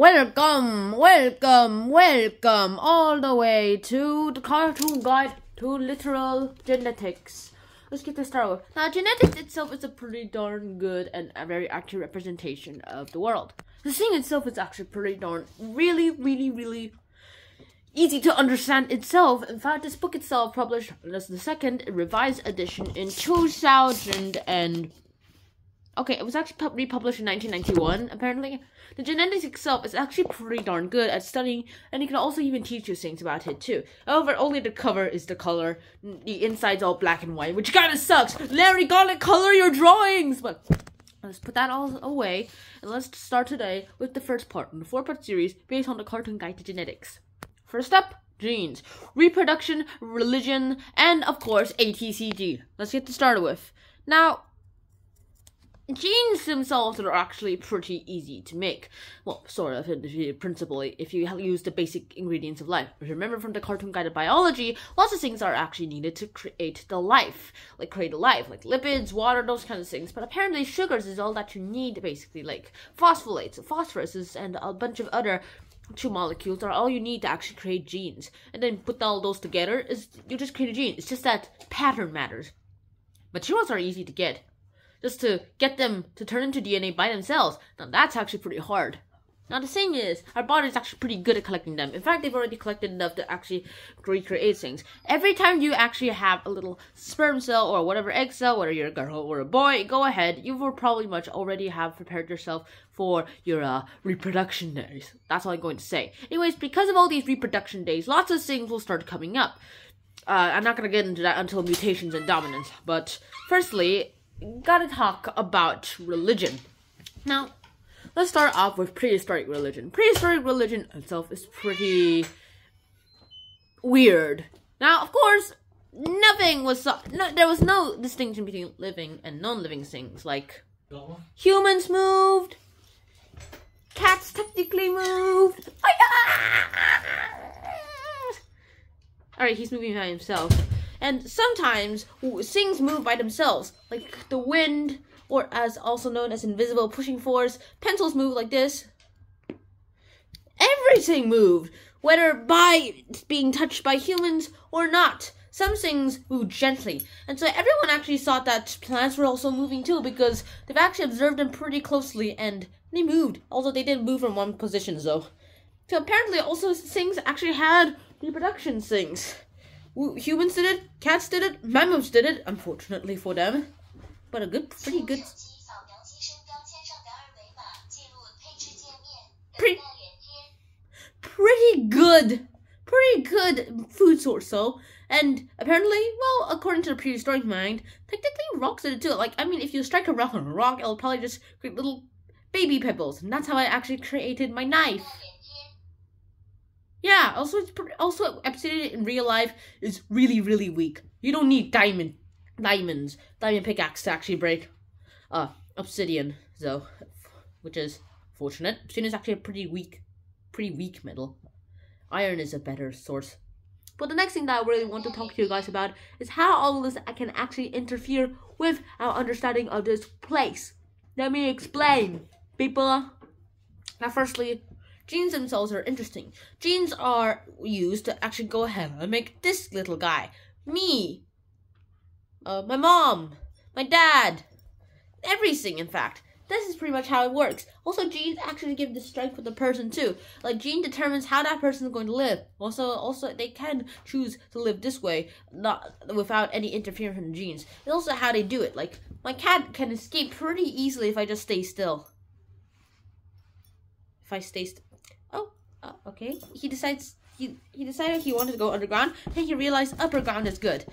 Welcome, welcome, welcome all the way to the cartoon guide to literal genetics. Let's get this started. Now, genetics itself is a pretty darn good and a very accurate representation of the world. The thing itself is actually pretty darn, really, really, really easy to understand itself. In fact, this book itself published as the second revised edition in 2000 and okay, it was actually republished in 1991, apparently. The genetics itself is actually pretty darn good at studying, and it can also even teach you things about it too. However, only the cover is the color. The inside's all black and white, which kinda sucks. Larry, gotta color your drawings! But let's put that all away, and let's start today with the first part in the four-part series based on the cartoon guide to genetics. First up, genes, reproduction, religion, and of course ATCG. Let's get to started with. Now, genes themselves are actually pretty easy to make. Well, sort of, principally, if you use the basic ingredients of life. Remember from the cartoon guided biology, lots of things are actually needed to create the life. Like create a life, like lipids, water, those kinds of things. But apparently sugars is all that you need, basically, like phospholates, phosphorus, and a bunch of other two molecules are all you need to actually create genes. And then put all those together, is you just create a gene. It's just that pattern matters. Materials are easy to get just to get them to turn into DNA by themselves. Now that's actually pretty hard. Now the thing is, our body is actually pretty good at collecting them. In fact, they've already collected enough to actually recreate things. Every time you actually have a little sperm cell or whatever egg cell, whether you're a girl or a boy, go ahead. You will probably much already have prepared yourself for your uh, reproduction days. That's all I'm going to say. Anyways, because of all these reproduction days, lots of things will start coming up. Uh, I'm not going to get into that until mutations and dominance. But firstly, gotta talk about religion. Now, let's start off with prehistoric religion. Prehistoric religion itself is pretty weird. Now, of course, nothing was no, there was no distinction between living and non-living things. Like humans moved, cats technically moved. Ah! All right, he's moving by himself. And sometimes things move by themselves, like the wind, or as also known as invisible pushing force. Pencils move like this. Everything moved, whether by being touched by humans or not. Some things move gently, and so everyone actually thought that plants were also moving too because they've actually observed them pretty closely and they moved. Although they didn't move from one position though. So apparently also things actually had reproduction things. Humans did it, cats did it, mammals did it, unfortunately for them. But a good, pretty good. Pretty, pretty good, pretty good food source, though. And apparently, well, according to the prehistoric mind, technically rocks did it too. Like, I mean, if you strike a rock on a rock, it'll probably just create little baby pebbles. And that's how I actually created my knife. Yeah, also it's also obsidian in real life is really really weak. You don't need diamond diamonds, diamond pickaxe to actually break uh obsidian though, which is fortunate. Obsidian is actually a pretty weak pretty weak metal. Iron is a better source. But the next thing that I really want to talk to you guys about is how all this can actually interfere with our understanding of this place. Let me explain, people. Now, firstly, Genes themselves are interesting. Genes are used to actually go ahead and make this little guy, me, uh, my mom, my dad, everything, in fact. This is pretty much how it works. Also, genes actually give the strength for the person too. Like gene determines how that person is going to live. Also, also they can choose to live this way, not without any interference from the genes. It's also how they do it. Like my cat can escape pretty easily if I just stay still. If I stay still. Uh, okay. He decides he he decided he wanted to go underground, and he realized upper ground is good.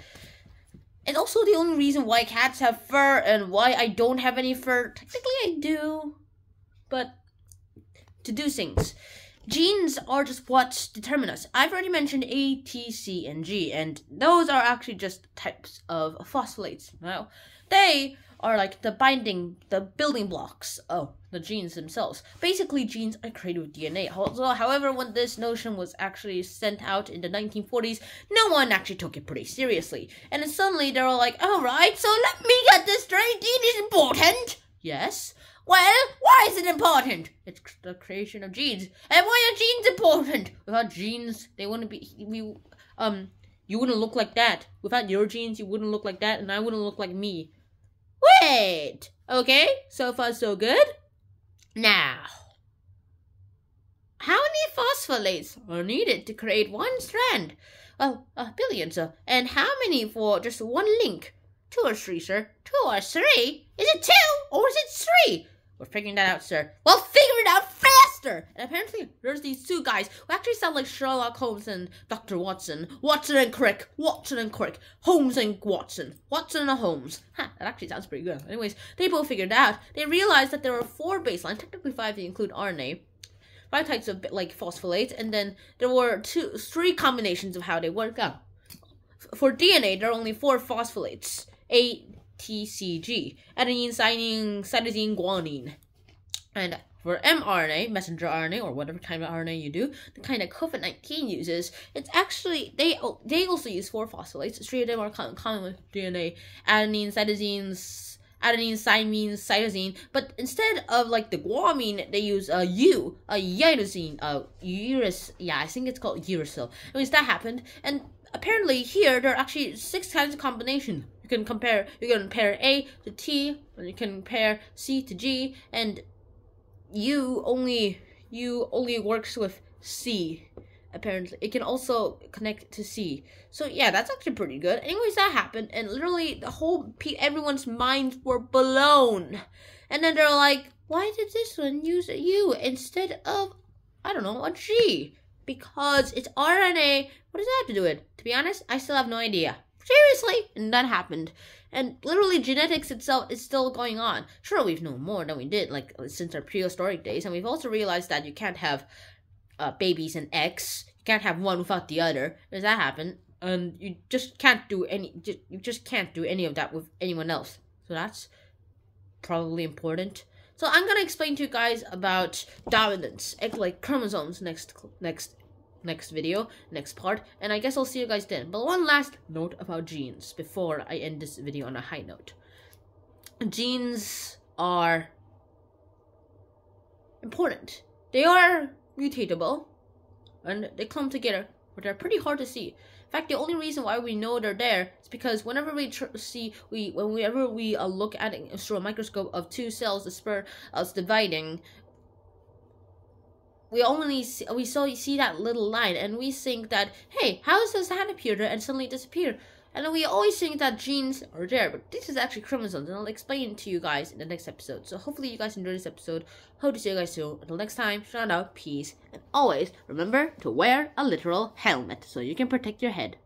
And also the only reason why cats have fur and why I don't have any fur, technically I do, but to do things. Genes are just what determine us. I've already mentioned A, T, C, and G, and those are actually just types of phospholates. Now, they are like the binding, the building blocks of the genes themselves. Basically, genes are created with DNA. However, when this notion was actually sent out in the 1940s, no one actually took it pretty seriously. And then suddenly they were like, alright, so let me get this straight, DNA is important! Yes. Well, why is it important? It's the creation of genes. And why are genes important? Without genes, they wouldn't be. We, um, you wouldn't look like that. Without your genes, you wouldn't look like that, and I wouldn't look like me. Wait. Okay. So far, so good. Now, how many phosphorates are needed to create one strand? Well, a billion, sir. And how many for just one link? Two or three, sir. Two or three? Is it two or is it three? We're figuring that out, sir. Well, figure it out And apparently, there's these two guys who actually sound like Sherlock Holmes and Dr. Watson. Watson and Crick. Watson and Crick. Holmes and Watson. Watson and Holmes. Ha, that actually sounds pretty good. Anyways, they both figured out. They realized that there are four baselines, technically five if you include RNA, five types of like phospholates, and then there were two, three combinations of how they work out. For DNA, there are only four phospholates: A, T, C, G, adenine, thymine, cytosine, guanine, and for mRNA, messenger RNA, or whatever kind of RNA you do, the kind that COVID nineteen uses, it's actually they they also use four phospholates. Three of them are common with DNA: adenine, cytosine, adenine, thymine, cytosine. But instead of like the guanine, they use a U, a uracil, a urus. Yeah, I think it's called uracil. Anyways, that happened, and apparently here there are actually six kinds of combination. You can compare. You can compare A to T, and you can compare C to G, and U only U only works with C. Apparently, it can also connect to C. So yeah, that's actually pretty good. Anyways, that happened, and literally the whole everyone's minds were blown. And then they're like, "Why did this one use a U instead of I don't know a G?" Because it's RNA. What does that have to do with? To be honest, I still have no idea. Seriously, and that happened. And literally, genetics itself is still going on. Sure, we've known more than we did, like since our prehistoric days, and we've also realized that you can't have uh, babies and eggs. You can't have one without the other. Does that happen? And you just can't do any. Just, you just can't do any of that with anyone else. So that's probably important. So I'm gonna explain to you guys about dominance, like chromosomes, next next next video, next part, and I guess I'll see you guys then. But one last note about genes before I end this video on a high note. Genes are important. They are mutatable, and they come together, but they're pretty hard to see. In fact, the only reason why we know they're there is because whenever we see we whenever we uh, look at it through a microscope of two cells, the sperm us dividing, we only see, we so see that little line and we think that hey how does that appear there and suddenly disappear? And we always think that genes are there but this is actually chromosomes and i'll explain to you guys in the next episode. So hopefully you guys enjoyed this episode. Hope to see you guys soon. Until next time shout out peace and always remember to wear a literal helmet so you can protect your head